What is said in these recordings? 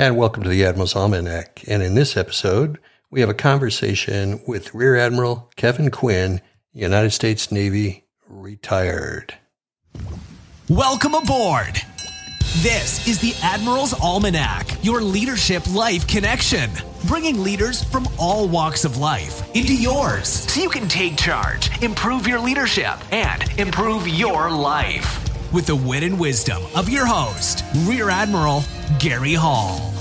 and welcome to the Admiral's Almanac. And in this episode, we have a conversation with Rear Admiral Kevin Quinn, United States Navy, retired. Welcome aboard. This is the Admiral's Almanac, your leadership life connection, bringing leaders from all walks of life into yours so you can take charge, improve your leadership, and improve your life. With the wit and wisdom of your host, Rear Admiral Gary Hall.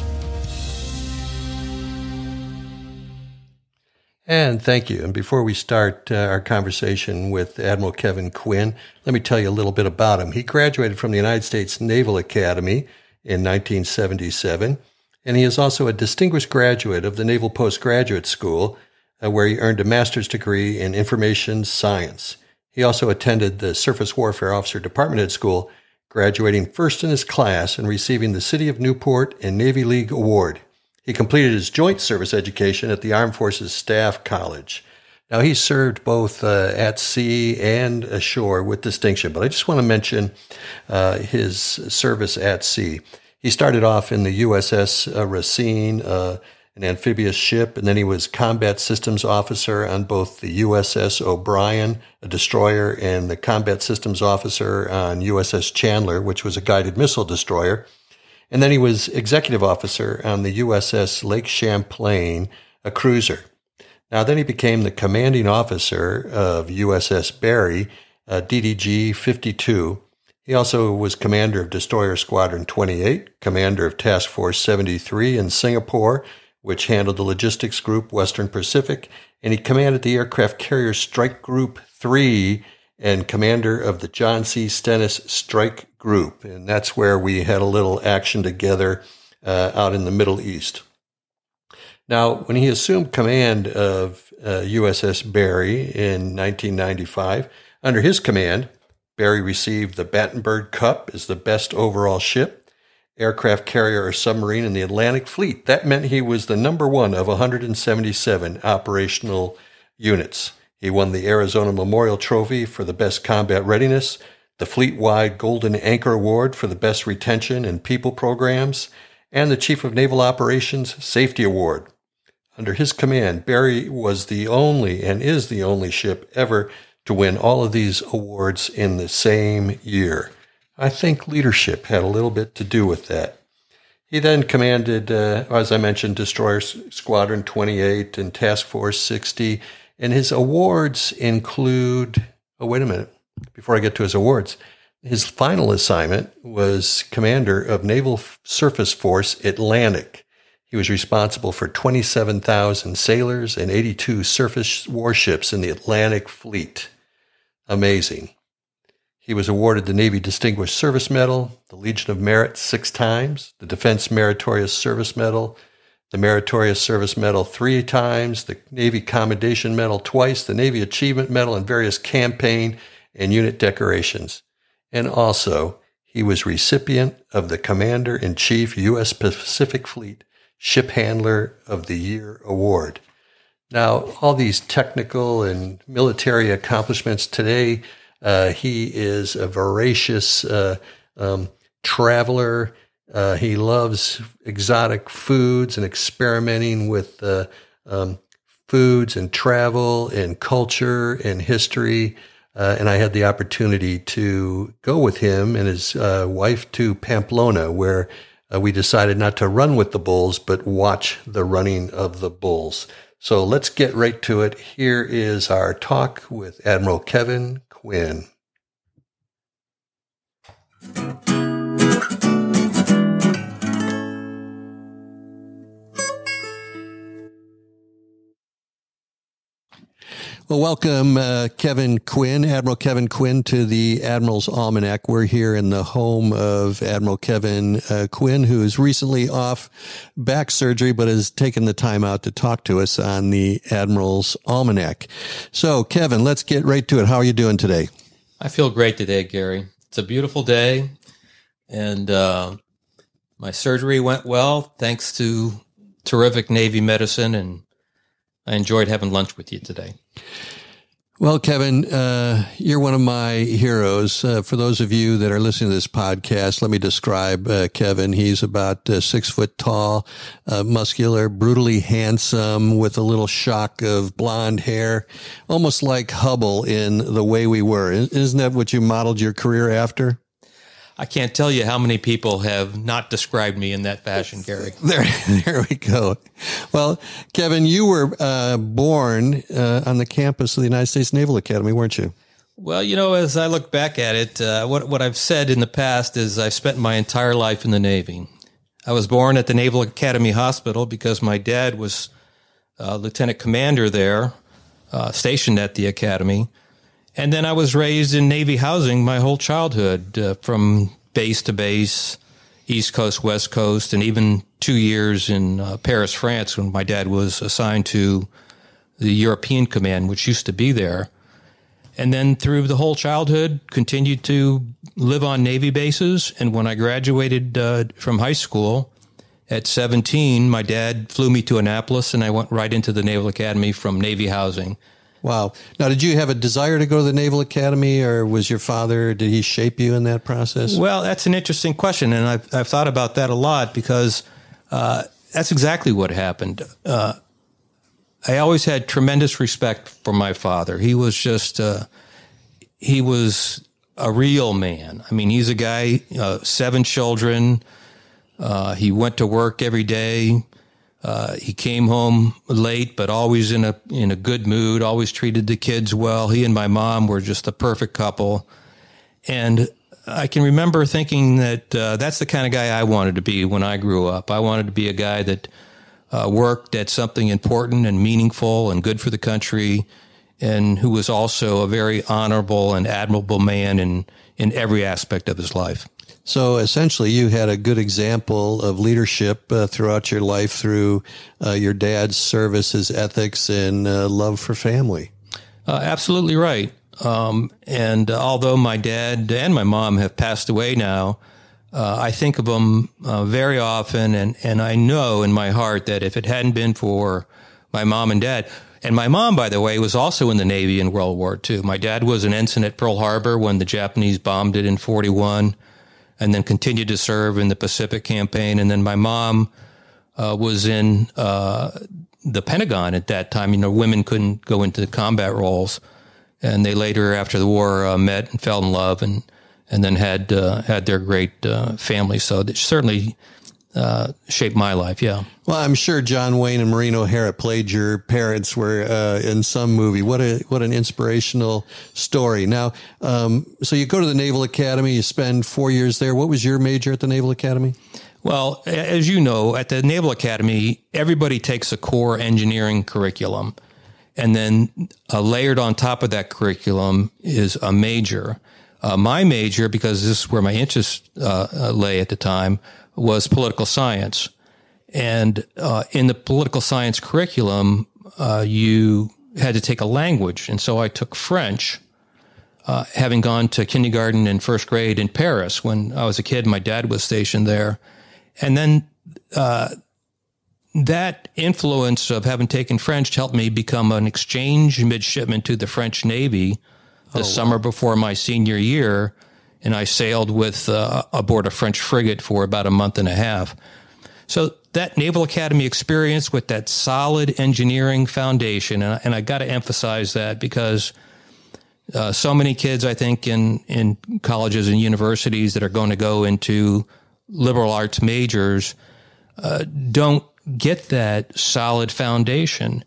And thank you. And before we start uh, our conversation with Admiral Kevin Quinn, let me tell you a little bit about him. He graduated from the United States Naval Academy in 1977, and he is also a distinguished graduate of the Naval Postgraduate School, uh, where he earned a master's degree in information science. He also attended the Surface Warfare Officer Department Head School, graduating first in his class and receiving the City of Newport and Navy League Award. He completed his joint service education at the Armed Forces Staff College. Now, he served both uh, at sea and ashore with distinction, but I just want to mention uh, his service at sea. He started off in the USS uh, Racine, uh, an amphibious ship, and then he was combat systems officer on both the USS O'Brien, a destroyer, and the combat systems officer on USS Chandler, which was a guided missile destroyer. And then he was executive officer on the USS Lake Champlain, a cruiser. Now, then he became the commanding officer of USS Barry, uh, DDG 52. He also was commander of Destroyer Squadron 28, commander of Task Force 73 in Singapore, which handled the logistics group Western Pacific, and he commanded the aircraft carrier Strike Group 3 and commander of the John C. Stennis Strike Group. And that's where we had a little action together uh, out in the Middle East. Now, when he assumed command of uh, USS Barry in 1995, under his command, Barry received the Battenberg Cup as the best overall ship, aircraft carrier or submarine in the Atlantic Fleet. That meant he was the number one of 177 operational units. He won the Arizona Memorial Trophy for the best combat readiness, the fleet wide Golden Anchor Award for the best retention and people programs, and the Chief of Naval Operations Safety Award. Under his command, Barry was the only and is the only ship ever to win all of these awards in the same year. I think leadership had a little bit to do with that. He then commanded, uh, as I mentioned, Destroyer Squadron 28 and Task Force 60 and his awards include, oh, wait a minute, before I get to his awards, his final assignment was commander of Naval Surface Force Atlantic. He was responsible for 27,000 sailors and 82 surface warships in the Atlantic Fleet. Amazing. He was awarded the Navy Distinguished Service Medal, the Legion of Merit six times, the Defense Meritorious Service Medal, the Meritorious Service Medal three times, the Navy Commendation Medal twice, the Navy Achievement Medal, and various campaign and unit decorations. And also, he was recipient of the Commander in Chief U.S. Pacific Fleet Ship Handler of the Year Award. Now, all these technical and military accomplishments today, uh, he is a voracious uh, um, traveler uh, he loves exotic foods and experimenting with uh, um, foods and travel and culture and history. Uh, and I had the opportunity to go with him and his uh, wife to Pamplona, where we decided not to run with the bulls, but watch the running of the bulls. So let's get right to it. Here is our talk with Admiral Kevin Quinn. Well, welcome, uh, Kevin Quinn, Admiral Kevin Quinn, to the Admiral's Almanac. We're here in the home of Admiral Kevin uh, Quinn, who is recently off back surgery, but has taken the time out to talk to us on the Admiral's Almanac. So, Kevin, let's get right to it. How are you doing today? I feel great today, Gary. It's a beautiful day, and uh, my surgery went well thanks to terrific Navy medicine and I enjoyed having lunch with you today. Well, Kevin, uh, you're one of my heroes. Uh, for those of you that are listening to this podcast, let me describe uh, Kevin. He's about uh, six foot tall, uh, muscular, brutally handsome, with a little shock of blonde hair, almost like Hubbell in The Way We Were. Isn't that what you modeled your career after? I can't tell you how many people have not described me in that fashion, Gary. There, there we go. Well, Kevin, you were uh, born uh, on the campus of the United States Naval Academy, weren't you? Well, you know, as I look back at it, uh, what what I've said in the past is I've spent my entire life in the Navy. I was born at the Naval Academy Hospital because my dad was uh, lieutenant commander there, uh, stationed at the academy. And then I was raised in Navy housing my whole childhood, uh, from base to base, East Coast, West Coast, and even two years in uh, Paris, France, when my dad was assigned to the European Command, which used to be there. And then through the whole childhood, continued to live on Navy bases. And when I graduated uh, from high school at 17, my dad flew me to Annapolis, and I went right into the Naval Academy from Navy housing Wow. Now, did you have a desire to go to the Naval Academy, or was your father, did he shape you in that process? Well, that's an interesting question. And I've, I've thought about that a lot because uh, that's exactly what happened. Uh, I always had tremendous respect for my father. He was just, uh, he was a real man. I mean, he's a guy, uh, seven children. Uh, he went to work every day. Uh, he came home late, but always in a in a good mood. Always treated the kids well. He and my mom were just a perfect couple, and I can remember thinking that uh, that's the kind of guy I wanted to be when I grew up. I wanted to be a guy that uh, worked at something important and meaningful and good for the country, and who was also a very honorable and admirable man in in every aspect of his life. So essentially, you had a good example of leadership uh, throughout your life through uh, your dad's service, his ethics, and uh, love for family. Uh, absolutely right. Um, and although my dad and my mom have passed away now, uh, I think of them uh, very often, and, and I know in my heart that if it hadn't been for my mom and dad, and my mom, by the way, was also in the Navy in World War II. My dad was an ensign at Pearl Harbor when the Japanese bombed it in 41 and then continued to serve in the Pacific campaign. And then my mom uh, was in uh, the Pentagon at that time. You know, women couldn't go into combat roles, and they later, after the war, uh, met and fell in love, and and then had uh, had their great uh, family. So certainly uh, shaped my life. Yeah. Well, I'm sure John Wayne and Maureen O'Hara played your parents were uh, in some movie. What a what an inspirational story. Now, um, so you go to the Naval Academy. You spend four years there. What was your major at the Naval Academy? Well, as you know, at the Naval Academy, everybody takes a core engineering curriculum, and then uh, layered on top of that curriculum is a major. Uh, my major, because this is where my interest uh, uh lay at the time, was political science. And uh, in the political science curriculum, uh, you had to take a language. And so I took French, uh, having gone to kindergarten and first grade in Paris when I was a kid. My dad was stationed there. And then uh, that influence of having taken French helped me become an exchange midshipman to the French Navy the oh, summer wow. before my senior year and I sailed with uh, aboard a French frigate for about a month and a half. So that Naval Academy experience with that solid engineering foundation, and, and I got to emphasize that because uh, so many kids, I think, in in colleges and universities that are going to go into liberal arts majors uh, don't get that solid foundation.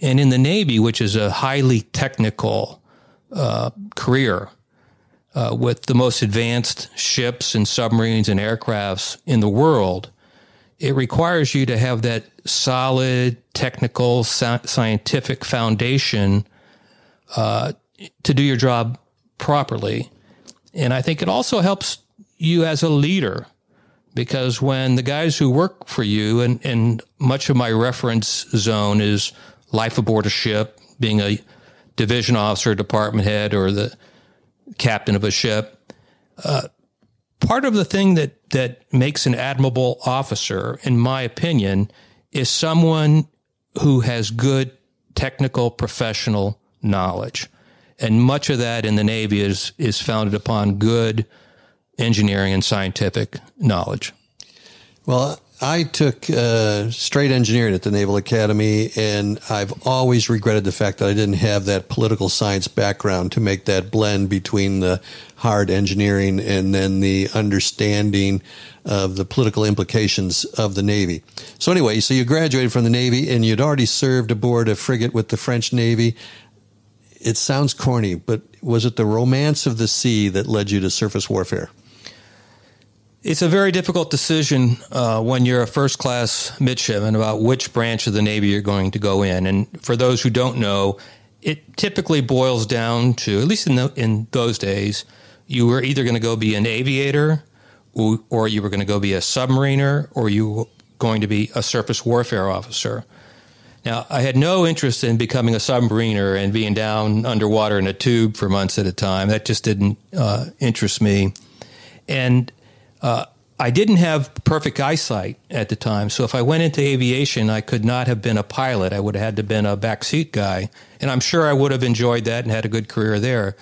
And in the Navy, which is a highly technical uh, career, uh, with the most advanced ships and submarines and aircrafts in the world, it requires you to have that solid technical scientific foundation uh, to do your job properly. And I think it also helps you as a leader because when the guys who work for you, and, and much of my reference zone is life aboard a ship, being a division officer, department head, or the captain of a ship. Uh, part of the thing that that makes an admirable officer, in my opinion, is someone who has good technical professional knowledge. And much of that in the Navy is, is founded upon good engineering and scientific knowledge. Well, I took uh, straight engineering at the Naval Academy, and I've always regretted the fact that I didn't have that political science background to make that blend between the hard engineering and then the understanding of the political implications of the Navy. So, anyway, so you graduated from the Navy and you'd already served aboard a frigate with the French Navy. It sounds corny, but was it the romance of the sea that led you to surface warfare? It's a very difficult decision uh, when you're a first class midshipman about which branch of the Navy you're going to go in. And for those who don't know, it typically boils down to, at least in, the, in those days, you were either going to go be an aviator or, or you were going to go be a submariner or you were going to be a surface warfare officer. Now, I had no interest in becoming a submariner and being down underwater in a tube for months at a time. That just didn't uh, interest me. And uh, I didn't have perfect eyesight at the time, so if I went into aviation, I could not have been a pilot. I would have had to been a backseat guy, and I'm sure I would have enjoyed that and had a good career there.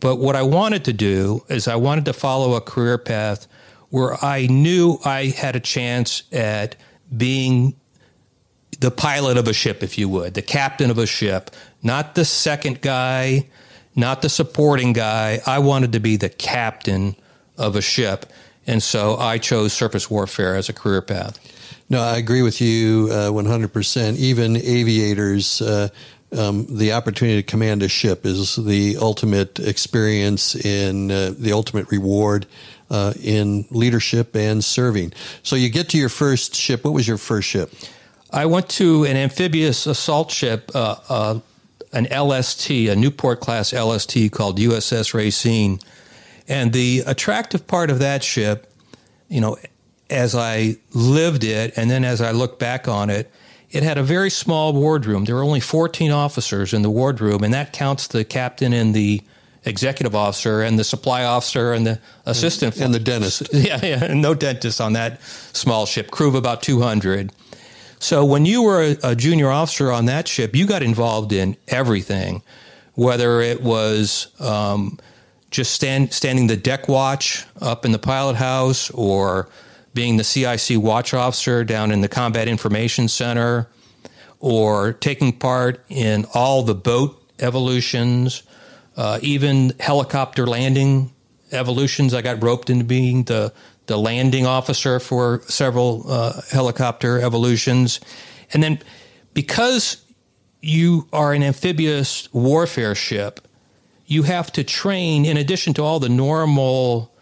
But what I wanted to do is I wanted to follow a career path where I knew I had a chance at being the pilot of a ship, if you would, the captain of a ship, not the second guy, not the supporting guy. I wanted to be the captain of a ship. And so I chose surface warfare as a career path. No, I agree with you uh, 100%. Even aviators, uh, um, the opportunity to command a ship is the ultimate experience in uh, the ultimate reward uh, in leadership and serving. So you get to your first ship. What was your first ship? I went to an amphibious assault ship, uh, uh, an LST, a Newport class LST called USS Racine and the attractive part of that ship, you know, as I lived it and then as I look back on it, it had a very small wardroom. There were only 14 officers in the wardroom, and that counts the captain and the executive officer and the supply officer and the assistant. And, and the dentist. Yeah, yeah, no dentist on that small ship, crew of about 200. So when you were a, a junior officer on that ship, you got involved in everything, whether it was um, just stand, standing the deck watch up in the pilot house or being the CIC watch officer down in the Combat Information Center or taking part in all the boat evolutions, uh, even helicopter landing evolutions. I got roped into being the, the landing officer for several uh, helicopter evolutions. And then because you are an amphibious warfare ship, you have to train in addition to all the normal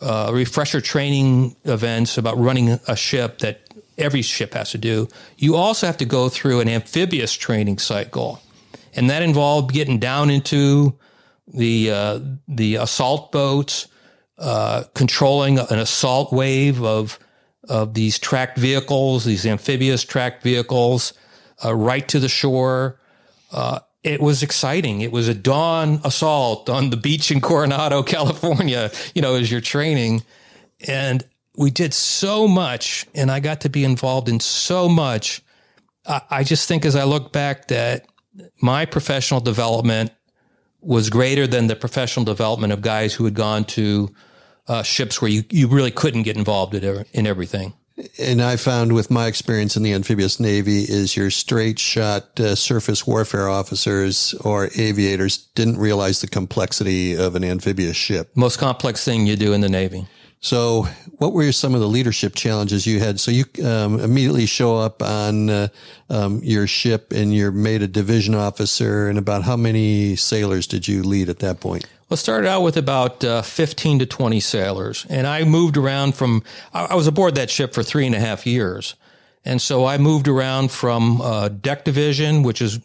uh, refresher training events about running a ship that every ship has to do. You also have to go through an amphibious training cycle, and that involved getting down into the uh, the assault boats, uh, controlling an assault wave of of these tracked vehicles, these amphibious tracked vehicles, uh, right to the shore. It was exciting. It was a dawn assault on the beach in Coronado, California, you know, as you're training. And we did so much, and I got to be involved in so much. I, I just think as I look back that my professional development was greater than the professional development of guys who had gone to uh, ships where you, you really couldn't get involved in, in everything and I found with my experience in the amphibious navy is your straight shot uh, surface warfare officers or aviators didn't realize the complexity of an amphibious ship. Most complex thing you do in the navy. So, what were some of the leadership challenges you had? So, you um, immediately show up on uh, um, your ship and you're made a division officer. And about how many sailors did you lead at that point? Well, started out with about uh, 15 to 20 sailors. And I moved around from, I was aboard that ship for three and a half years. And so I moved around from uh, deck division, which is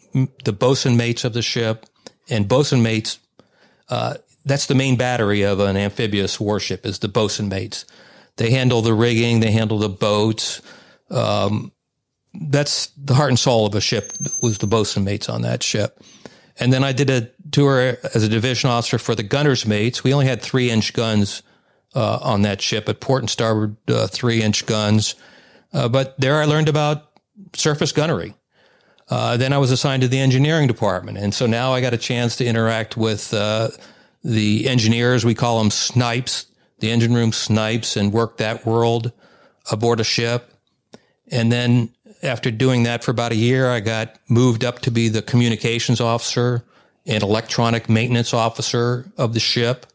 the bosun mates of the ship, and bosun mates. Uh, that's the main battery of an amphibious warship is the bosun mates. They handle the rigging, they handle the boats. Um, that's the heart and soul of a ship was the bosun mates on that ship. And then I did a tour as a division officer for the gunner's mates. We only had three inch guns uh, on that ship at port and starboard, uh, three inch guns. Uh, but there I learned about surface gunnery. Uh, then I was assigned to the engineering department. And so now I got a chance to interact with uh, the engineers. We call them snipes, the engine room snipes, and work that world aboard a ship. And then after doing that for about a year, I got moved up to be the communications officer and electronic maintenance officer of the ship.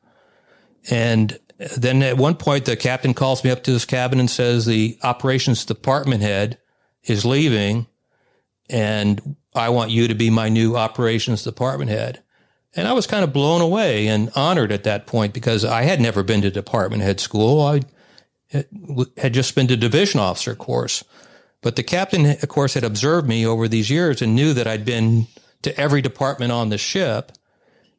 And then at one point, the captain calls me up to his cabin and says the operations department head is leaving and I want you to be my new operations department head. And I was kind of blown away and honored at that point because I had never been to department head school. I had just been to division officer course. But the captain, of course, had observed me over these years and knew that I'd been to every department on the ship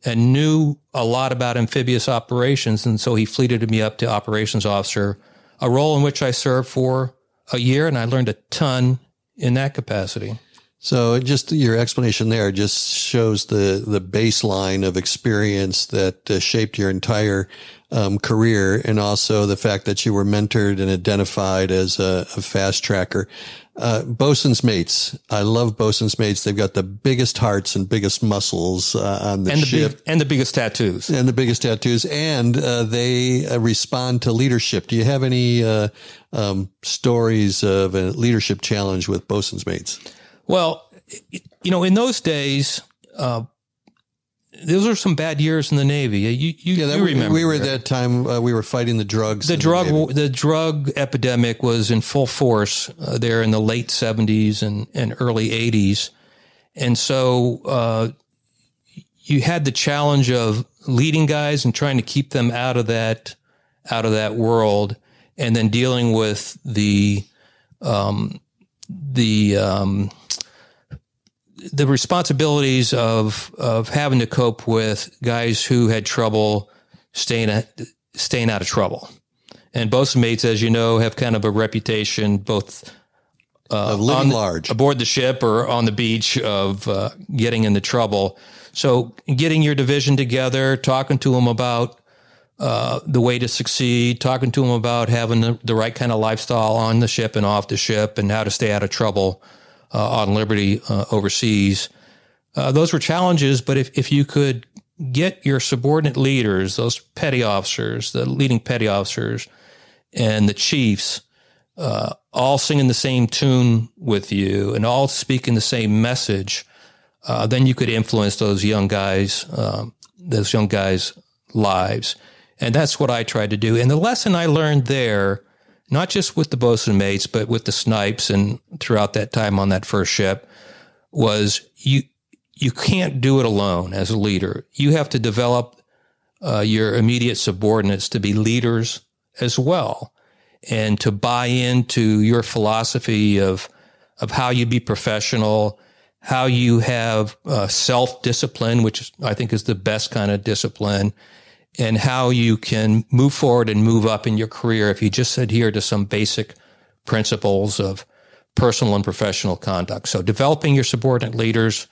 and knew a lot about amphibious operations. And so he fleeted me up to operations officer, a role in which I served for a year and I learned a ton in that capacity. So just your explanation there just shows the, the baseline of experience that uh, shaped your entire um, career and also the fact that you were mentored and identified as a, a fast tracker. Uh, bosun's mates. I love bosun's mates. They've got the biggest hearts and biggest muscles uh, on the and the ship. Big, and the biggest tattoos. And the biggest tattoos. And uh, they uh, respond to leadership. Do you have any uh, um, stories of a leadership challenge with bosun's mates? Well, you know, in those days, uh, those are some bad years in the Navy. You, you, yeah, that, you remember. We were at that time, uh, we were fighting the drugs. The drug, the, the, drug epidemic was in full force uh, there in the late 70s and, and early 80s. And so, uh, you had the challenge of leading guys and trying to keep them out of that, out of that world and then dealing with the, um, the, um, the responsibilities of of having to cope with guys who had trouble staying staying out of trouble. And bosun mates, as you know, have kind of a reputation both uh, of living on, large aboard the ship or on the beach of uh, getting into trouble. So, getting your division together, talking to them about uh, the way to succeed, talking to them about having the, the, right kind of lifestyle on the ship and off the ship, and how to stay out of trouble on Liberty uh, overseas. Uh, those were challenges, but if, if you could get your subordinate leaders, those petty officers, the leading petty officers, and the chiefs, uh, all singing the same tune with you and all speaking the same message, uh, then you could influence those young guys, um, those young guys' lives. And that's what I tried to do. And the lesson I learned there not just with the bosun mates, but with the snipes and throughout that time on that first ship was you, you can't do it alone as a leader. You have to develop uh, your immediate subordinates to be leaders as well and to buy into your philosophy of, of how you be professional, how you have uh, self discipline, which I think is the best kind of discipline, and how you can move forward and move up in your career if you just adhere to some basic principles of personal and professional conduct. So developing your subordinate leaders,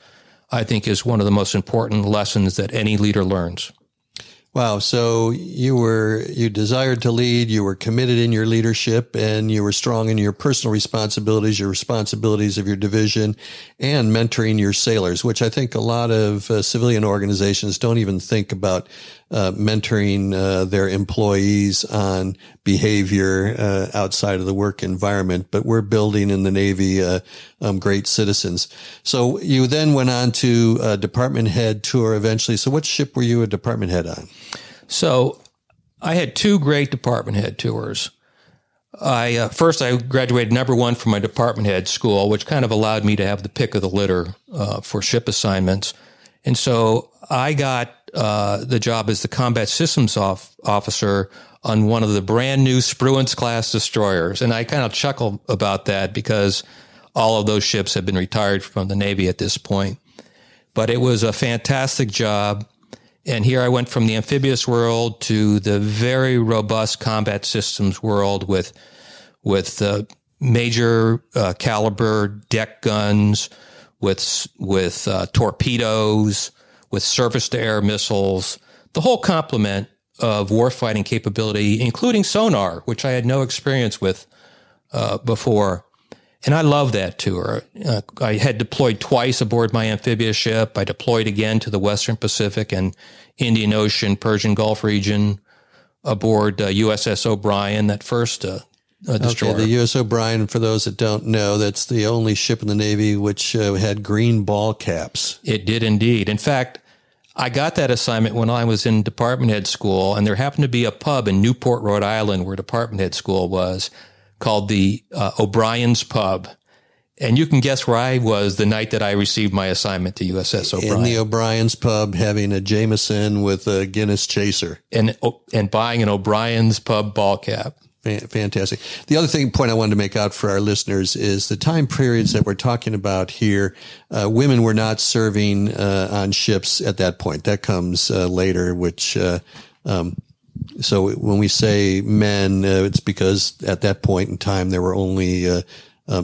I think is one of the most important lessons that any leader learns. Wow. So you were, you desired to lead, you were committed in your leadership and you were strong in your personal responsibilities, your responsibilities of your division and mentoring your sailors, which I think a lot of uh, civilian organizations don't even think about uh, mentoring uh, their employees on behavior uh, outside of the work environment. But we're building in the Navy uh, um, great citizens. So you then went on to a department head tour eventually. So what ship were you a department head on? So I had two great department head tours. I uh, first I graduated number one from my department head school, which kind of allowed me to have the pick of the litter uh, for ship assignments. And so I got uh, the job as the combat systems off, officer on one of the brand new Spruance class destroyers. And I kind of chuckle about that because all of those ships have been retired from the Navy at this point. But it was a fantastic job. And here I went from the amphibious world to the very robust combat systems world with, with major uh, caliber deck guns, with, with uh, torpedoes, with surface to air missiles, the whole complement of warfighting capability, including sonar, which I had no experience with uh, before. And I love that tour. Uh, I had deployed twice aboard my amphibious ship. I deployed again to the Western Pacific and Indian Ocean, Persian Gulf region aboard uh, USS O'Brien, that first uh, uh, destroyer. Okay, the USS O'Brien, for those that don't know, that's the only ship in the Navy which uh, had green ball caps. It did indeed. In fact, I got that assignment when I was in department head school, and there happened to be a pub in Newport, Rhode Island, where department head school was, called the uh, O'Brien's Pub. And you can guess where I was the night that I received my assignment to USS O'Brien. In the O'Brien's Pub, having a Jameson with a Guinness chaser, and and buying an O'Brien's Pub ball cap. Fantastic. The other thing point I wanted to make out for our listeners is the time periods that we're talking about here. Uh, women were not serving uh, on ships at that point. That comes uh, later, which uh, um, so when we say men, uh, it's because at that point in time there were only uh,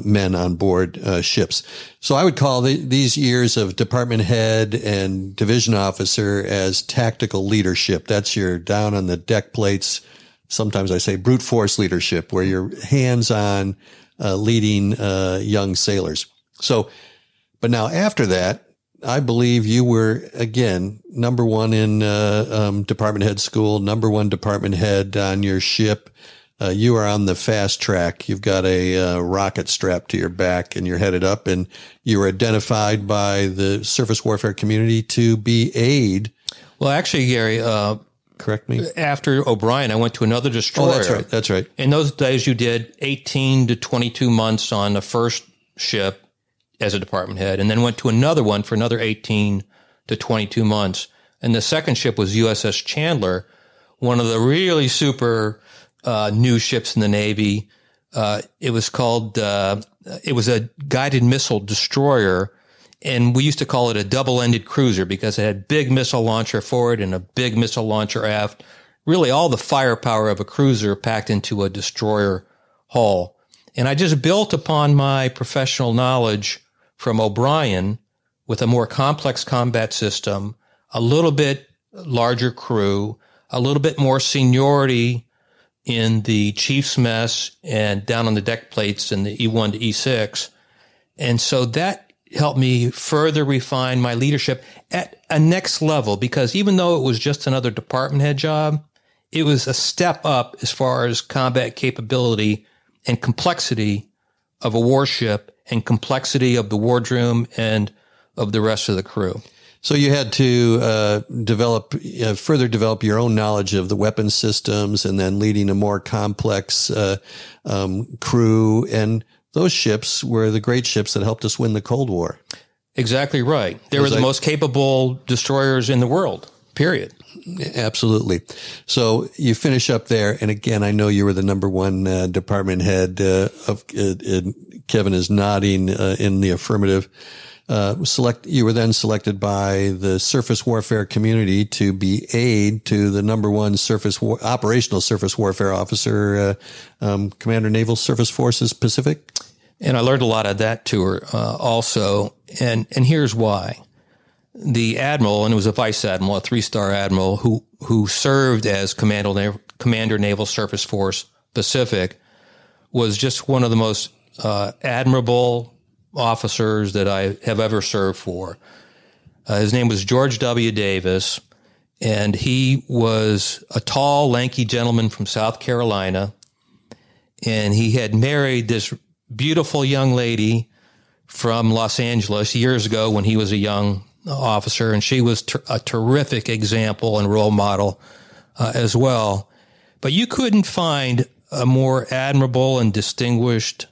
men on board ships. So I would call the, these years of department head and division officer as tactical leadership. That's your down on the deck plates sometimes I say brute force leadership, where you're hands on uh, leading uh, young sailors. So, but now after that, I believe you were again number one in uh, um, department head school, number one department head on your ship. Uh, you are on the fast track. You've got a uh, rocket strapped to your back, and you're headed up. And you were identified by the surface warfare community to be aide. Well, actually, Gary, uh, correct me? After O'Brien, I went to another destroyer. Oh, that's right. That's right. In those days, you did 18 to 22 months on the first ship as a department head, and then went to another one for another 18 to 22 months. And the second ship was USS Chandler, one of the really super uh, new ships in the Navy. Uh, it was called, uh, it was a guided missile destroyer and we used to call it a double-ended cruiser because it had big missile launcher forward and a big missile launcher aft. Really all the firepower of a cruiser packed into a destroyer hull. And I just built upon my professional knowledge from O'Brien with a more complex combat system, a little bit larger crew, a little bit more seniority in the chief's mess and down on the deck plates in the E1 to E6. And so that helped me further refine my leadership at a next level because even though it was just another department head job, it was a step up as far as combat capability and complexity of a warship and complexity of the wardroom and of the rest of the crew. So you had to uh, develop, uh, further develop your own knowledge of the weapon systems, and then leading a more complex uh, um, crew. And those ships were the great ships that helped us win the Cold War. Exactly right. They were the I, most capable destroyers in the world, period. Absolutely. So you finish up there. And again, I know you were the number one uh, department head uh, of, uh, Kevin is nodding uh, in the affirmative. Uh, select, you were then selected by the surface warfare community to be aide to the number one surface war, operational surface warfare officer, uh, um, Commander Naval Surface Forces Pacific. And I learned a lot of that tour uh, also. And, and here's why. The admiral, and it was a vice admiral, a three star admiral who, who served as Commander, Commander Naval Surface Force Pacific was just one of the most uh, admirable officers that I have ever served for. Uh, his name was George W. Davis, and he was a tall, lanky gentleman from South Carolina. And he had married this beautiful young lady from Los Angeles years ago when he was a young officer, and she was ter- a terrific example and role model uh, as well. But you couldn't find a more admirable and distinguished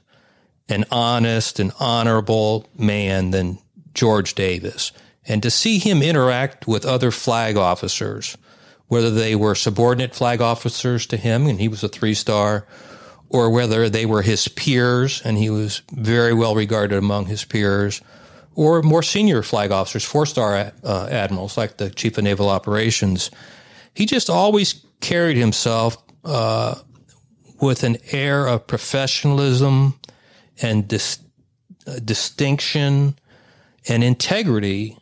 an honest and honorable man than George Davis. And to see him interact with other flag officers, whether they were subordinate flag officers to him, and he was a three star, or whether they were his peers, and he was very well regarded among his peers, or more senior flag officers, four star uh, admirals like the chief of naval operations. He just always carried himself uh, with an air of professionalism and dis- uh, distinction and integrity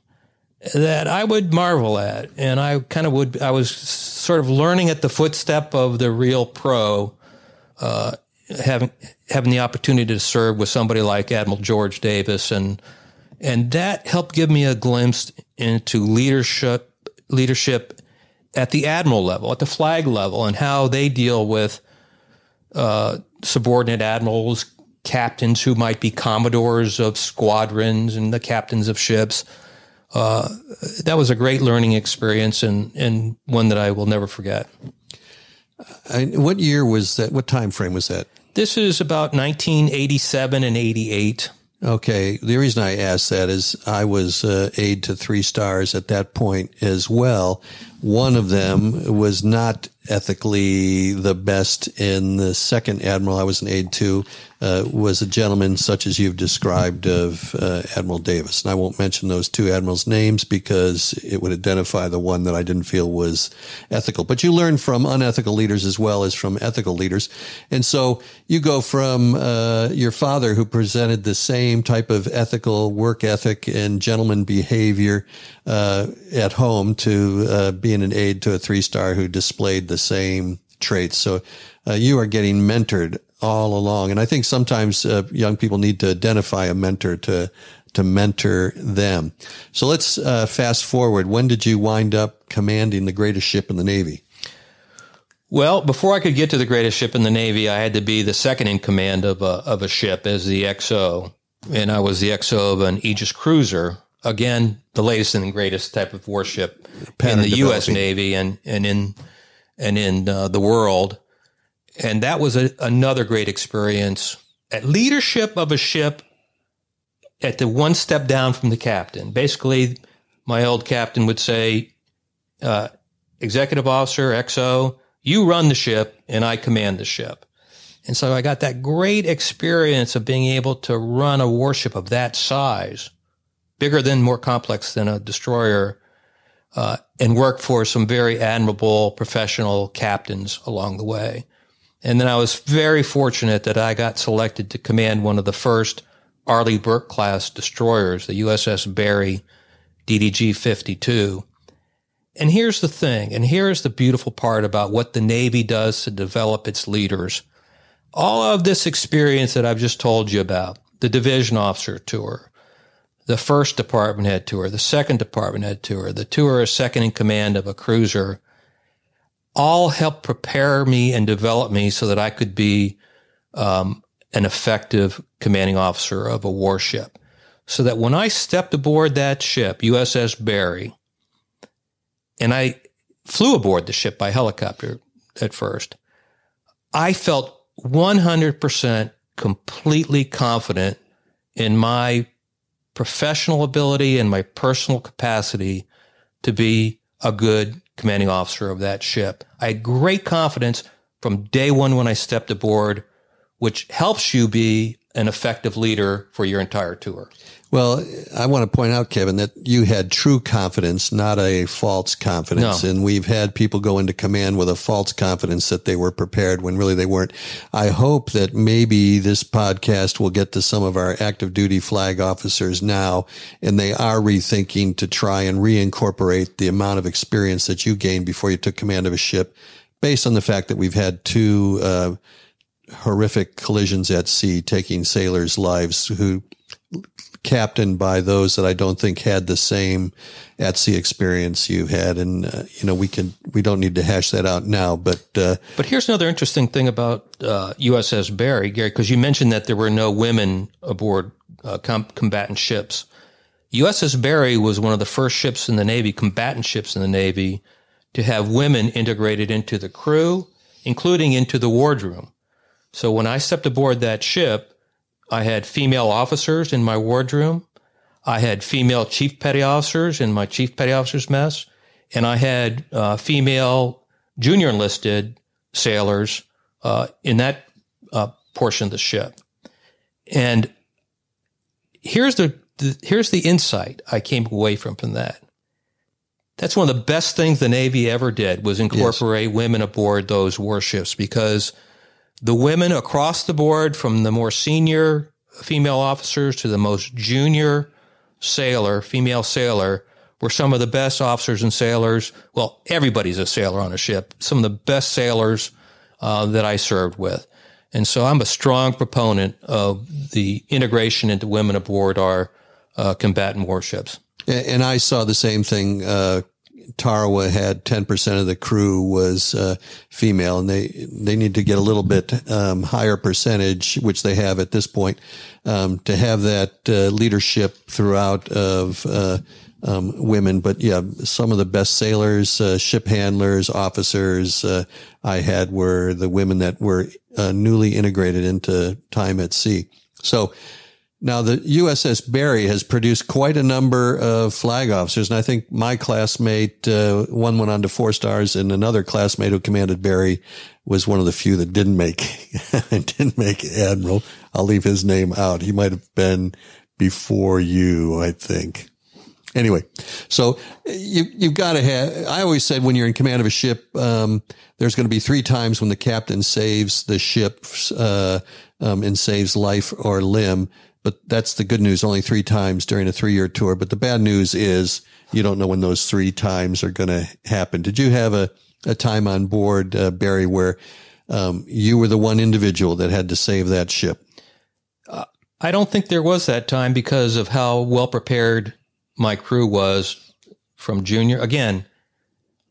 that I would marvel at. And I kind of would, I was sort of learning at the footstep of the real pro uh, having having the opportunity to serve with somebody like Admiral George Davis, and and that helped give me a glimpse into leadership leadership at the admiral level, at the flag level, and how they deal with uh, subordinate admirals, captains who might be commodores of squadrons, and the captains of ships. Uh, that was a great learning experience and, and one that I will never forget. I, what year was that? What time frame was that? This is about 1987 and 88. Okay. The reason I ask that is I was uh, aide to three stars at that point as well. One of them was not ethically the best, in the second admiral I was an aide to uh, was a gentleman such as you've described of uh, Admiral Davis. And I won't mention those two admirals' names because it would identify the one that I didn't feel was ethical. But you learn from unethical leaders as well as from ethical leaders. And so you go from uh, your father, who presented the same type of ethical work ethic and gentleman behavior uh, at home, to uh, being an aide to a three star who displayed the same traits. So uh, you are getting mentored all along. And I think sometimes uh, young people need to identify a mentor to to mentor them. So let's uh, fast forward. When did you wind up commanding the greatest ship in the Navy? Well, before I could get to the greatest ship in the Navy, I had to be the second in command of a, of a ship as the XO. And I was the XO of an Aegis cruiser. Again, the latest and greatest type of warship Pattern in the U.S. Navy and, and in, and in uh, the world. And that was a, another great experience at leadership of a ship at the one step down from the captain. Basically, my old captain would say, uh, executive officer, XO, you run the ship and I command the ship. And so I got that great experience of being able to run a warship of that size, bigger than, more complex than a destroyer, uh, and worked for some very admirable professional captains along the way. And then I was very fortunate that I got selected to command one of the first Arleigh Burke class destroyers, the USS Barry DDG 52. And here's the thing, and here's the beautiful part about what the Navy does to develop its leaders. All of this experience that I've just told you about, the division officer tour, the first department head tour, the second department head tour, the tour as second in command of a cruiser, all helped prepare me and develop me so that I could be um, an effective commanding officer of a warship. So that when I stepped aboard that ship, USS Barry, and I flew aboard the ship by helicopter at first, I felt 100% completely confident in my professional ability and my personal capacity to be a good commanding officer of that ship. I had great confidence from day one when I stepped aboard, which helps you be an effective leader for your entire tour. Well, I want to point out, Kevin, that you had true confidence, not a false confidence. No. And we've had people go into command with a false confidence that they were prepared when really they weren't. I hope that maybe this podcast will get to some of our active duty flag officers now, and they are rethinking to try and reincorporate the amount of experience that you gained before you took command of a ship based on the fact that we've had two, uh, horrific collisions at sea, taking sailors' lives who captained by those that I don't think had the same at sea experience you had. And, uh, you know, we can, we don't need to hash that out now, but, uh, but here's another interesting thing about, uh, USS Barry, Gary, because you mentioned that there were no women aboard, uh, com- combatant ships. USS Barry was one of the first ships in the Navy, combatant ships in the Navy, to have women integrated into the crew, including into the wardroom. So when I stepped aboard that ship, I had female officers in my wardroom. I had female chief petty officers in my chief petty officers mess. And I had uh, female junior enlisted sailors uh, in that uh, portion of the ship. And here's the, the, here's the insight I came away from from that. That's one of the best things the Navy ever did was incorporate yes. women aboard those warships because – the women across the board, from the more senior female officers to the most junior sailor, female sailor, were some of the best officers and sailors. Well, everybody's a sailor on a ship. Some of the best sailors uh, that I served with. And so I'm a strong proponent of the integration into women aboard our uh, combatant warships. And I saw the same thing. Uh, Tarawa had 10% of the crew was uh, female and they, they need to get a little bit um, higher percentage, which they have at this point, um, to have that uh, leadership throughout of uh, um, women. But yeah, some of the best sailors, uh, ship handlers, officers uh, I had were the women that were uh, newly integrated into time at sea. So now the USS Barry has produced quite a number of flag officers, and I think my classmate, uh, one went on to four stars, and another classmate who commanded Barry was one of the few that didn't make didn't make admiral. I'll leave his name out. He might have been before you, I think. Anyway, so you you've got to have. I always said when you're in command of a ship, um, there's going to be three times when the captain saves the ship uh, um, and saves life or limb. But that's the good news. Only three times during a three year tour. But the bad news is you don't know when those three times are going to happen. Did you have a a time on board, uh, Barry, where um, you were the one individual that had to save that ship? Uh, I don't think there was that time because of how well prepared my crew was from junior. Again,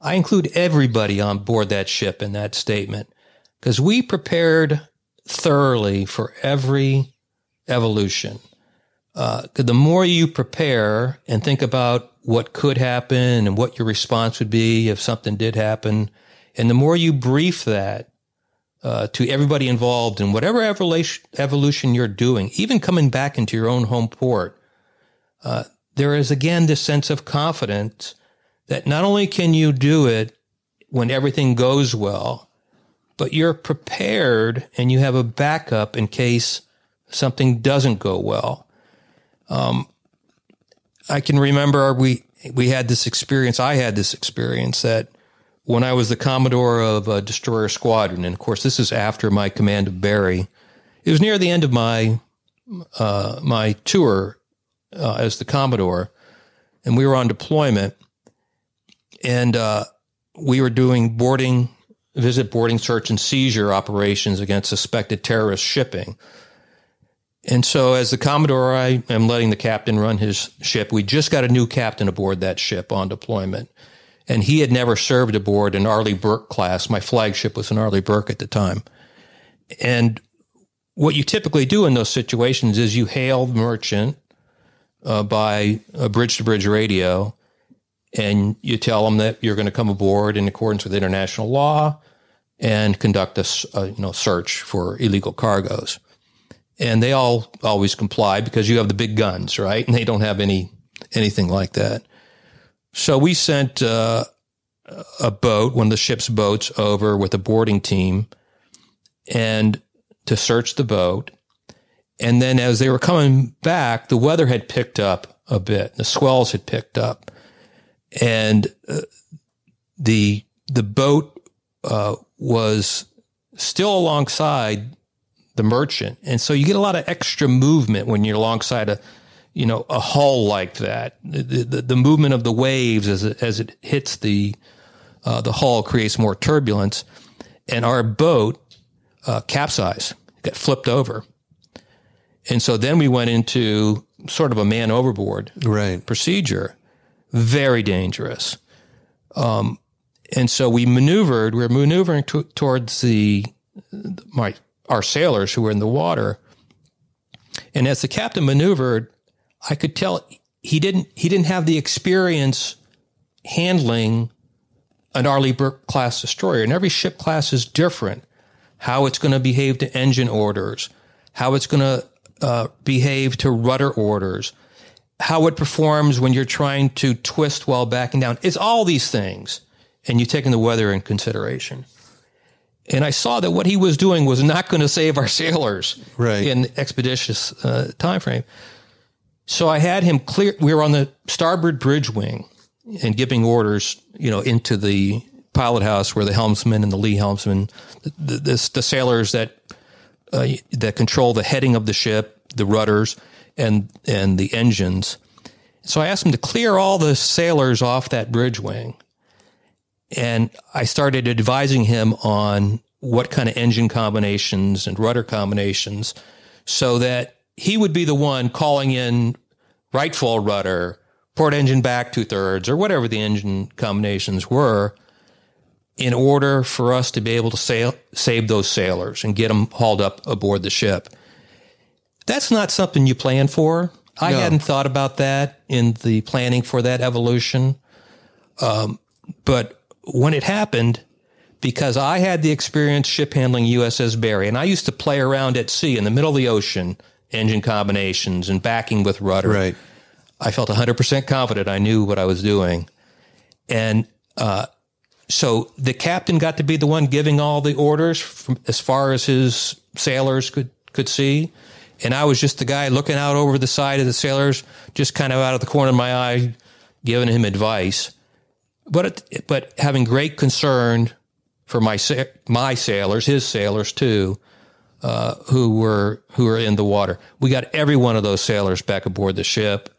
I include everybody on board that ship in that statement because we prepared thoroughly for every evolution. Uh, the more you prepare and think about what could happen and what your response would be if something did happen, and the more you brief that uh, to everybody involved in whatever evolution, you're doing, even coming back into your own home port, uh, there is again this sense of confidence that not only can you do it when everything goes well, but you're prepared and you have a backup in case something doesn't go well. Um, I can remember we we had this experience. I had this experience that when I was the commodore of a destroyer squadron, and of course this is after my command of Barry. It was near the end of my uh, my tour uh, as the commodore, and we were on deployment, and uh, we were doing boarding, visit, boarding, search, and seizure operations against suspected terrorist shipping. And so, as the Commodore, I am letting the captain run his ship. We just got a new captain aboard that ship on deployment. And he had never served aboard an Arleigh Burke class. My flagship was an Arleigh Burke at the time. And what you typically do in those situations is you hail the merchant uh, by a bridge to bridge radio and you tell them that you're going to come aboard in accordance with international law and conduct a, a you know, search for illegal cargoes and they all always comply because you have the big guns, right? And they don't have any anything like that. So we sent uh, a boat, one of the ship's boats, over with a boarding team, and to search the boat. And then as they were coming back, the weather had picked up a bit. The swells had picked up, and uh, the the boat uh, was still alongside the merchant. And so you get a lot of extra movement when you're alongside a, you know, a hull like that. The, the, the movement of the waves as it, as it hits the, uh, the hull creates more turbulence. And our boat, uh, capsized, got flipped over. And so then we went into sort of a man overboard right. procedure. Very dangerous. Um, and so we maneuvered, we were maneuvering t- towards the, my our sailors who were in the water. And as the captain maneuvered, I could tell he didn't he didn't have the experience handling an Arleigh Burke class destroyer. And every ship class is different. How it's going to behave to engine orders, how it's going to uh, behave to rudder orders, how it performs when you're trying to twist while backing down. It's all these things, and you taking the weather in consideration. And I saw that what he was doing was not going to save our sailors right. in expeditious uh, time frame. So I had him clear. We were on the starboard bridge wing and giving orders, you know, into the pilot house where the helmsman and the lee helmsman, the, the, the sailors that uh, that control the heading of the ship, the rudders, and and the engines. So I asked him to clear all the sailors off that bridge wing and I started advising him on what kind of engine combinations and rudder combinations so that he would be the one calling in right full rudder, port engine back two thirds, or whatever the engine combinations were, in order for us to be able to sail, save those sailors and get them hauled up aboard the ship. That's not something you plan for. I No. hadn't thought about that in the planning for that evolution. Um, but when it happened, because I had the experience ship handling USS Barry, and I used to play around at sea in the middle of the ocean, engine combinations and backing with rudder. Right. I felt 100% confident I knew what I was doing. And uh, so the captain got to be the one giving all the orders from, as far as his sailors could, could see. And I was just the guy looking out over the side of the sailors, just kind of out of the corner of my eye, giving him advice. But, but having great concern for my, my sailors, his sailors too, uh, who were who were in the water. We got every one of those sailors back aboard the ship.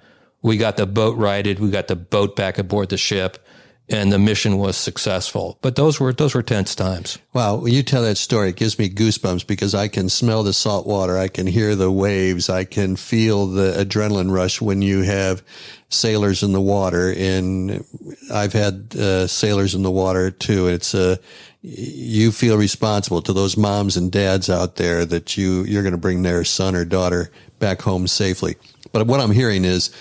We got the boat righted. We got the boat back aboard the ship, and the mission was successful. But those were those were tense times. Wow, when you tell that story, it gives me goosebumps because I can smell the salt water, I can hear the waves, I can feel the adrenaline rush when you have sailors in the water. And I've had uh, sailors in the water too. It's uh, you feel responsible to those moms and dads out there that you you're going to bring their son or daughter back home safely. But what I'm hearing is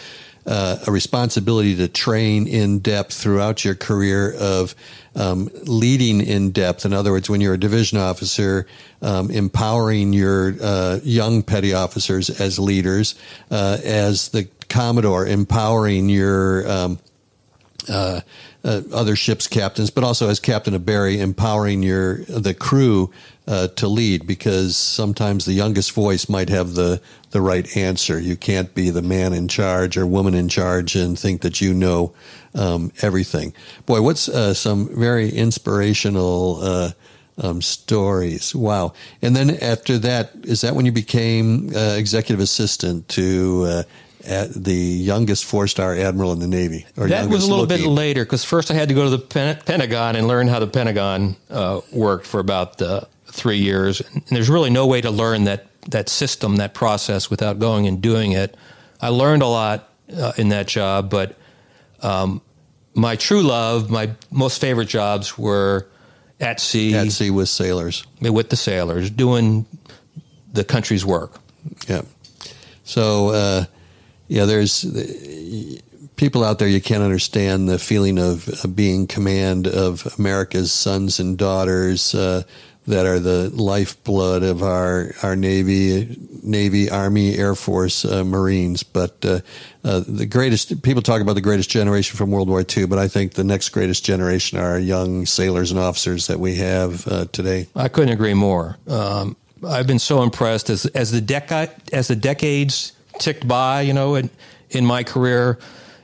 uh, a responsibility to train in depth throughout your career of um, leading in depth. In other words, when you're a division officer, um, empowering your uh, young petty officers as leaders, uh, as the commodore, empowering your um, uh, uh, other ships captains, but also as captain of Barry, empowering your the crew uh, to lead because sometimes the youngest voice might have the the right answer. You can't be the man in charge or woman in charge and think that you know um, everything. Boy, what's uh, some very inspirational. Uh, um, stories. Wow. And then after that, is that when you became executive assistant to uh, the youngest four star admiral in the Navy? Or That was a little bit later because first I had to go to the Pen- Pentagon and learn how the Pentagon uh, worked for about uh, three years. And there's really no way to learn that that system, that process, without going and doing it. I learned a lot uh, in that job, but um, my true love, my most favorite jobs were at sea, At sea with sailors. with the sailors, doing the country's work. Yeah. So, uh, yeah, there's people out there you can't understand the feeling of being command of America's sons and daughters uh, that are the lifeblood of our our Navy, Navy, Army, Air Force, uh, Marines. But uh, uh, the greatest people talk about the greatest generation from World War II, but I think the next greatest generation are our young sailors and officers that we have uh, today. I couldn't agree more. Um, I've been so impressed as as the decade as the decades ticked by. You know, in in my career,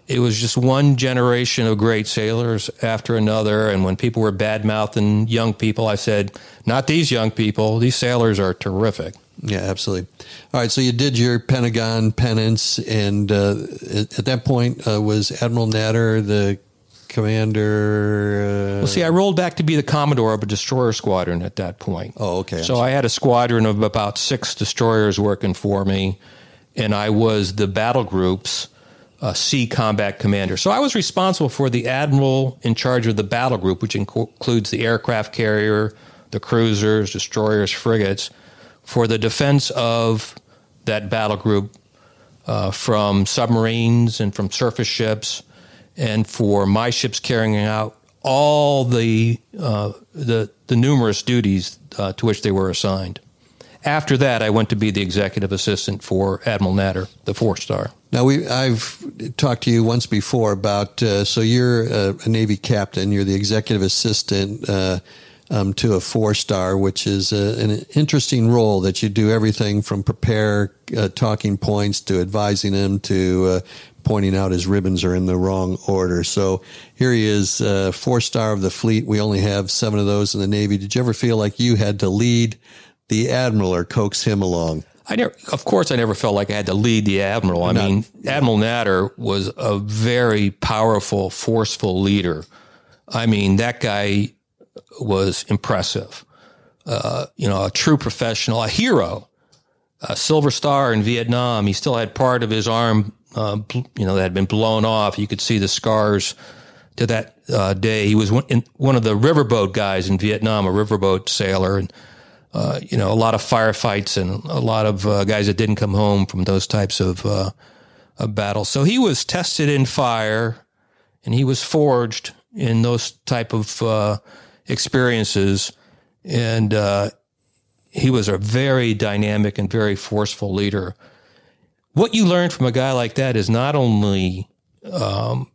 it was just one generation of great sailors after another. And when people were bad mouthing young people, I said, "Not these young people. These sailors are terrific." Yeah, absolutely. All right, so you did your Pentagon penance, and uh, at at that point uh, was Admiral Natter the commander. Uh, Well, see, I rolled back to be the commodore of a destroyer squadron at that point. Oh, okay. So I had a squadron of about six destroyers working for me, and I was the battle group's uh, sea combat commander. So I was responsible for the admiral in charge of the battle group, which inco- includes the aircraft carrier, the cruisers, destroyers, frigates, for the defense of that battle group uh, from submarines and from surface ships, and for my ships carrying out all the uh, the, the numerous duties uh, to which they were assigned. After that, I went to be the executive assistant for Admiral Natter, the four star. Now we I've talked to you once before about uh, so you're a, a Navy captain, you're the executive assistant uh, um, to a four star, which is a, an interesting role that you do everything from prepare uh, talking points to advising him to uh, pointing out his ribbons are in the wrong order. So here he is, uh, four star of the fleet. We only have seven of those in the Navy. Did you ever feel like you had to lead the admiral or coax him along? I never, of course, I never felt like I had to lead the admiral. I Not- mean, Admiral Natter was a very powerful, forceful leader. I mean, that guy was impressive. uh, you know, a true professional, a hero, a silver star in Vietnam. He still had part of his arm, uh, you know, that had been blown off. You could see the scars to that uh, day. He was one, in, one of the riverboat guys in Vietnam, a riverboat sailor, and uh, you know, a lot of firefights and a lot of uh, guys that didn't come home from those types of, uh, battles. So he was tested in fire, and he was forged in those type of uh, experiences, and uh, he was a very dynamic and very forceful leader. What you learn from a guy like that is not only um,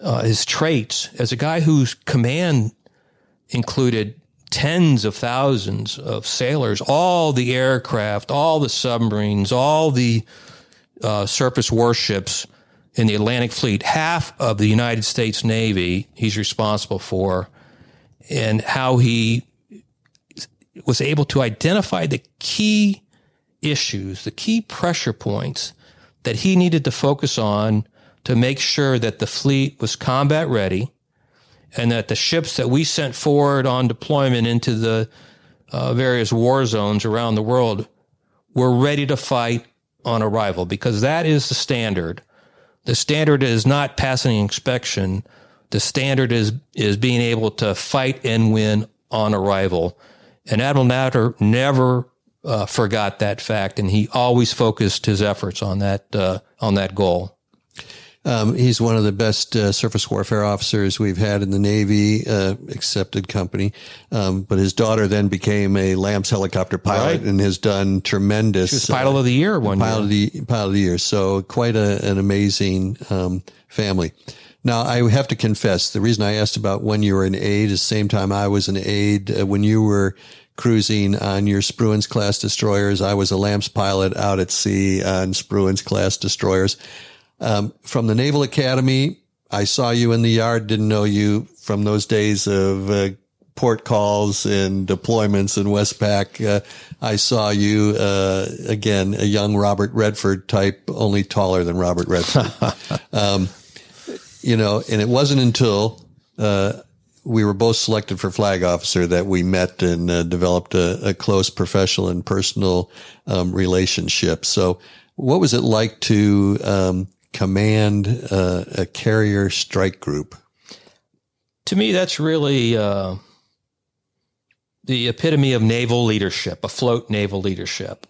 uh, his traits as a guy whose command included tens of thousands of sailors, all the aircraft, all the submarines, all the uh, surface warships in the Atlantic Fleet, half of the United States Navy he's responsible for, and how he was able to identify the key issues, the key pressure points that he needed to focus on to make sure that the fleet was combat ready and that the ships that we sent forward on deployment into the uh, various war zones around the world were ready to fight on arrival because that is the standard. The standard is not passing inspection. The standard is is being able to fight and win on arrival. And Admiral Natter never uh, forgot that fact, and he always focused his efforts on that uh, on that goal. Um, he's one of the best uh, surface warfare officers we've had in the Navy, uh, accepted company. Um, but his daughter then became a Lamps helicopter pilot Right. and has done tremendous. He was pilot of the year one pilot year. of the pilot of the year. So quite a, an amazing um, family. Now I have to confess, the reason I asked about when you were an aide is the same time I was an aide uh, when you were cruising on your Spruance class destroyers. I was a Lamps pilot out at sea on Spruance class destroyers. Um, from the Naval Academy, I saw you in the yard. Didn't know you from those days of uh, port calls and deployments in Westpac. Uh, I saw you uh, again, a young Robert Redford type, only taller than Robert Redford. um, you know, and it wasn't until uh, we were both selected for flag officer that we met and uh, developed a, a close professional and personal um, relationship. So, what was it like to um, command uh, a carrier strike group? To me, that's really uh, the epitome of naval leadership, afloat naval leadership.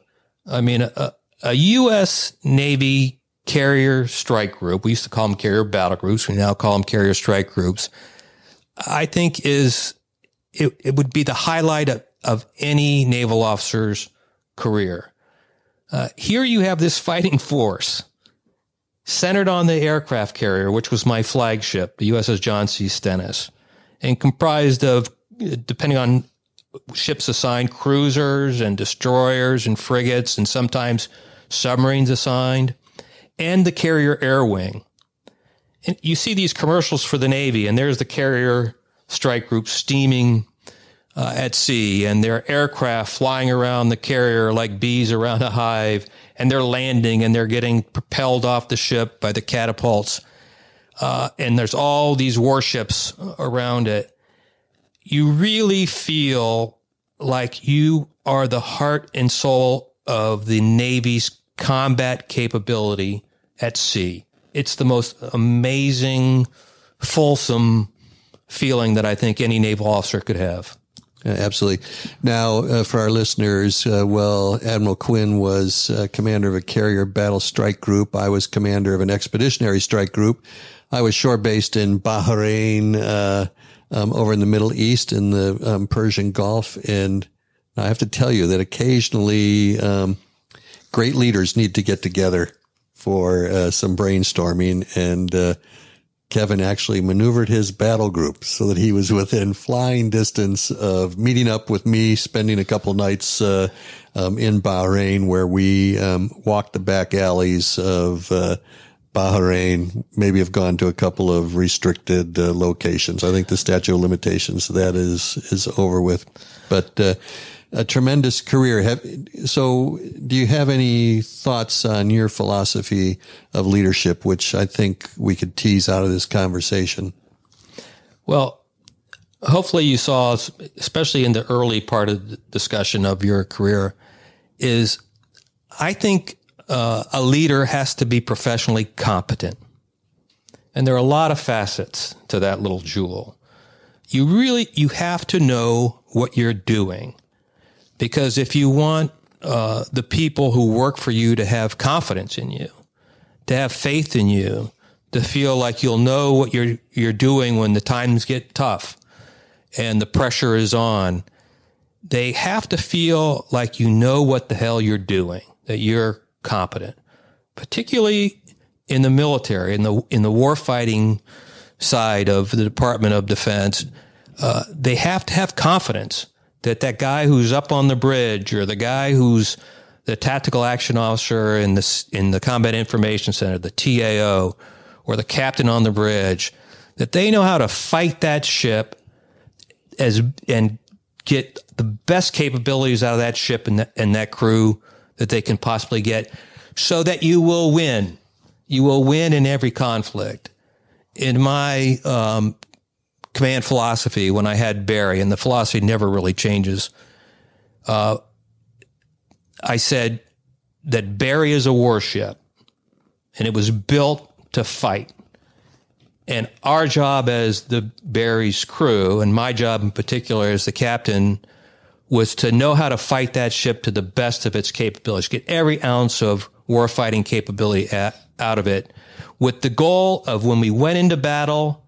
I mean, a, a U.S. Navy carrier strike group, we used to call them carrier battle groups, we now call them carrier strike groups, I think is, it, it would be the highlight of, of any naval officer's career. Uh, here you have this fighting force centered on the aircraft carrier, which was my flagship, the USS John C. Stennis, and comprised of, depending on ships assigned, cruisers and destroyers and frigates, and sometimes submarines assigned, and the carrier air wing. And you see these commercials for the Navy, and there's the carrier strike group steaming uh, at sea, and their aircraft flying around the carrier like bees around a hive, and they're landing and they're getting propelled off the ship by the catapults. Uh, and there's all these warships around it. You really feel like you are the heart and soul of the Navy's combat capability at sea. It's the most amazing, fulsome feeling that I think any naval officer could have. Absolutely. Now, uh, for our listeners, uh, well, Admiral Quinn was uh, commander of a carrier battle strike group. I was commander of an expeditionary strike group. I was shore based in Bahrain, uh, um, over in the Middle East in the um, Persian Gulf. And I have to tell you that occasionally um, great leaders need to get together for uh, some brainstorming. And uh, Kevin actually maneuvered his battle group so that he was within flying distance of meeting up with me, spending a couple nights uh, um, in Bahrain, where we um, walked the back alleys of uh, Bahrain. Maybe have gone to a couple of restricted uh, locations. I think the statute of limitations that is is over with, but. A tremendous career. Have, so, do you have any thoughts on your philosophy of leadership, which I think we could tease out of this conversation? Well, hopefully you saw, especially in the early part of the discussion of your career, is I think uh, a leader has to be professionally competent. And there are a lot of facets to that little jewel. You really, you have to know what you're doing. Because if you want uh, the people who work for you to have confidence in you, to have faith in you, to feel like you'll know what you're you're doing when the times get tough and the pressure is on. They have to feel like you know what the hell you're doing, that you're competent, particularly in the military, in the in the warfighting side of the Department of Defense. Uh, they have to have confidence that that guy who's up on the bridge or the guy who's the tactical action officer in the in the combat information center, the TAO, or the captain on the bridge, that they know how to fight that ship as and get the best capabilities out of that ship and, and that crew that they can possibly get, so that you will win. You will win in every conflict. In my um, command philosophy, when I had Barry, and the philosophy never really changes, uh, I said that Barry is a warship, and it was built to fight. And our job as the Barry's crew, and my job in particular as the captain, was to know how to fight that ship to the best of its capabilities, get every ounce of warfighting capability at, out of it, with the goal of when we went into battle,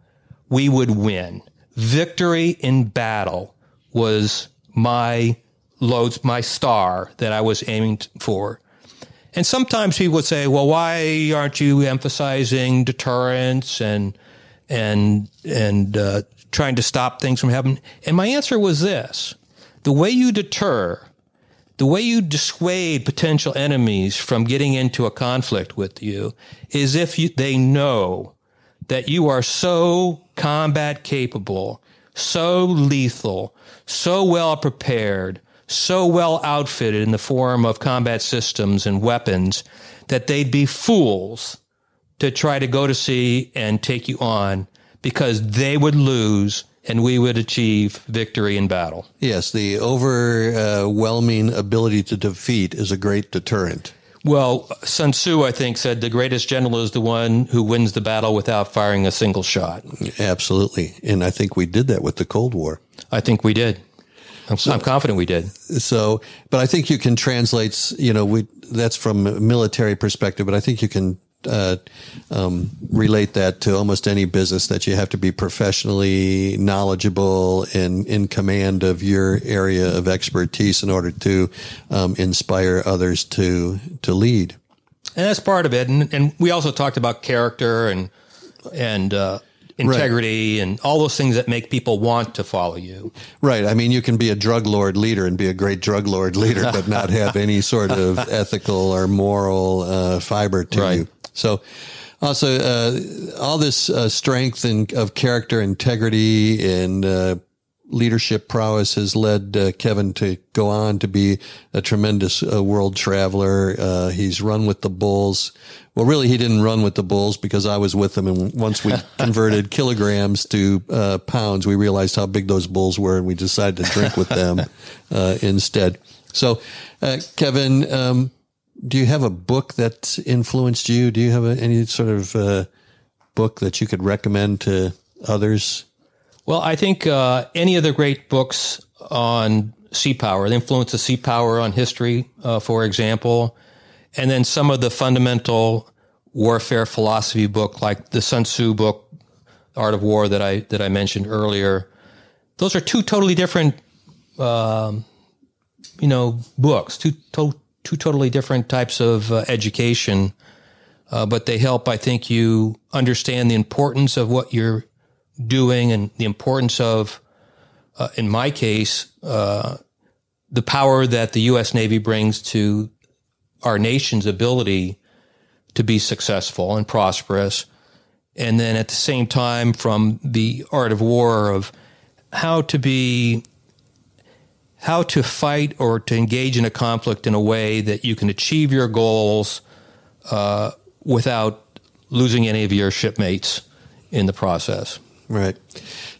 we would win. Victory in battle was my loads, my star that I was aiming for. And sometimes people would say, well, why aren't you emphasizing deterrence and, and, and, uh, trying to stop things from happening? And my answer was this. The way you deter, the way you dissuade potential enemies from getting into a conflict with you is if you, they know that you are so combat capable, so lethal, so well prepared, so well outfitted in the form of combat systems and weapons that they'd be fools to try to go to sea and take you on because they would lose and we would achieve victory in battle. Yes, the overwhelming ability to defeat is a great deterrent. Well, Sun Tzu, I think, said the greatest general is the one who wins the battle without firing a single shot. Absolutely. And I think we did that with the Cold War. I think we did. I'm, so, I'm, confident we did. So, but I think you can translate, you know, we, that's from a military perspective, but I think you can uh, um, relate that to almost any business that you have to be professionally knowledgeable and in command of your area of expertise in order to um, inspire others to to lead. And that's part of it. And, and we also talked about character and and uh, integrity right. and all those things that make people want to follow you. Right. I mean, you can be a drug lord leader and be a great drug lord leader, but not have any sort of ethical or moral uh, fiber to right. you. So, also, uh, all this uh, strength and of character, integrity, and uh, leadership prowess has led uh, Kevin to go on to be a tremendous uh, world traveler. Uh, he's run with the bulls. Well, really, he didn't run with the bulls because I was with him. And once we converted kilograms to uh, pounds, we realized how big those bulls were, and we decided to drink with them uh, instead. So, uh, Kevin, um, do you have a book that influenced you? Do you have a, any sort of book that you could recommend to others? Well, I think uh, any of the great books on sea power, the influence of sea power on history, uh, for example, and then some of the fundamental warfare philosophy book, like the Sun Tzu book, Art of War, that I that I mentioned earlier. Those are two totally different, um, you know, books. Two to- two totally different types of uh, education, uh, but they help. I think you understand the importance of what you're doing and the importance of, uh, in my case, uh, the power that the U.S. Navy brings to our nation's ability to be successful and prosperous. And then at the same time, from the art of war of how to be, how to fight or to engage in a conflict in a way that you can achieve your goals uh, without losing any of your shipmates in the process. Right.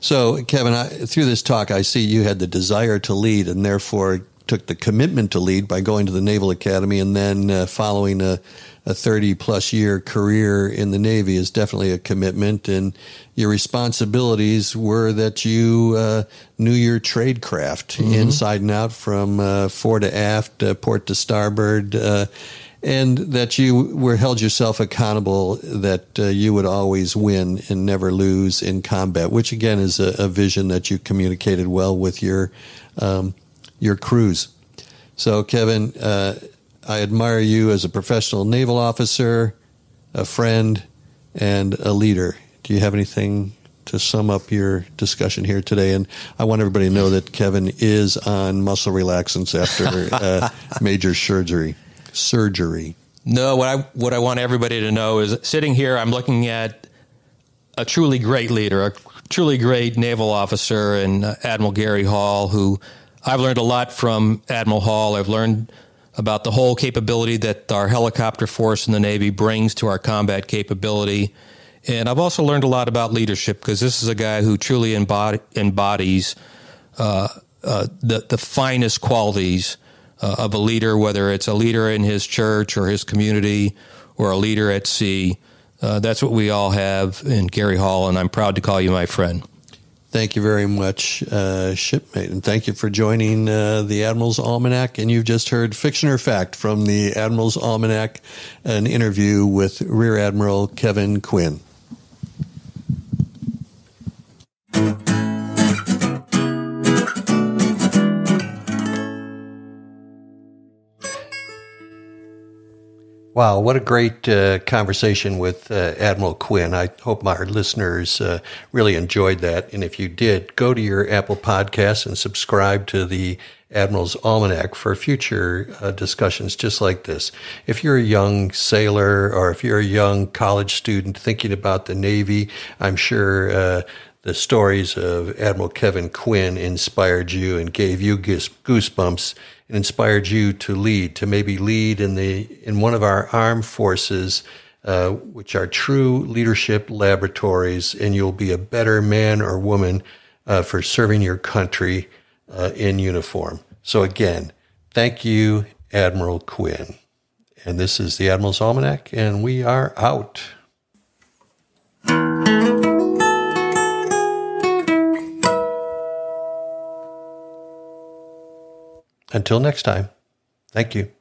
So, Kevin, I, through this talk, I see you had the desire to lead and therefore took the commitment to lead by going to the Naval Academy and then uh, following a, a 30 plus year career in the Navy is definitely a commitment. And your responsibilities were that you uh, knew your trade craft mm-hmm. inside and out from uh, fore to aft, uh, port to starboard uh, and that you were held yourself accountable that uh, you would always win and never lose in combat, which again is a, a vision that you communicated well with your um, your crews. So, Kevin, uh, I admire you as a professional naval officer, a friend, and a leader. Do you have anything to sum up your discussion here today. And I want everybody to know that Kevin is on muscle relaxants after uh, major surgery surgery? No, what I what I want everybody to know is sitting here, I'm looking at a truly great leader, a truly great naval officer, and uh, Admiral Gary Hall, who I've learned a lot from Admiral Hall. I've learned about the whole capability that our helicopter force in the Navy brings to our combat capability. And I've also learned a lot about leadership because this is a guy who truly embody, embodies uh, uh, the, the finest qualities uh, of a leader, whether it's a leader in his church or his community or a leader at sea. Uh, that's what we all have in Gary Hall, and I'm proud to call you my friend. Thank you very much, uh, shipmate, and thank you for joining uh, the Admiral's Almanac. And you've just heard Fiction or Fact from the Admiral's Almanac, an interview with Rear Admiral Kevin Quinn. Wow, what a great uh, conversation with uh, Admiral Quinn. I hope our listeners uh, really enjoyed that. And if you did, go to your Apple Podcast and subscribe to the Admiral's Almanac for future uh, discussions just like this. If you're a young sailor or if you're a young college student thinking about the Navy, I'm sure uh, the stories of Admiral Kevin Quinn inspired you and gave you goosebumps and inspired you to lead, to maybe lead in the in one of our armed forces, uh, which are true leadership laboratories, and you'll be a better man or woman uh, for serving your country uh, in uniform. So again, thank you, Admiral Quinn. And this is the Admiral's Almanac, and we are out. Until next time, thank you.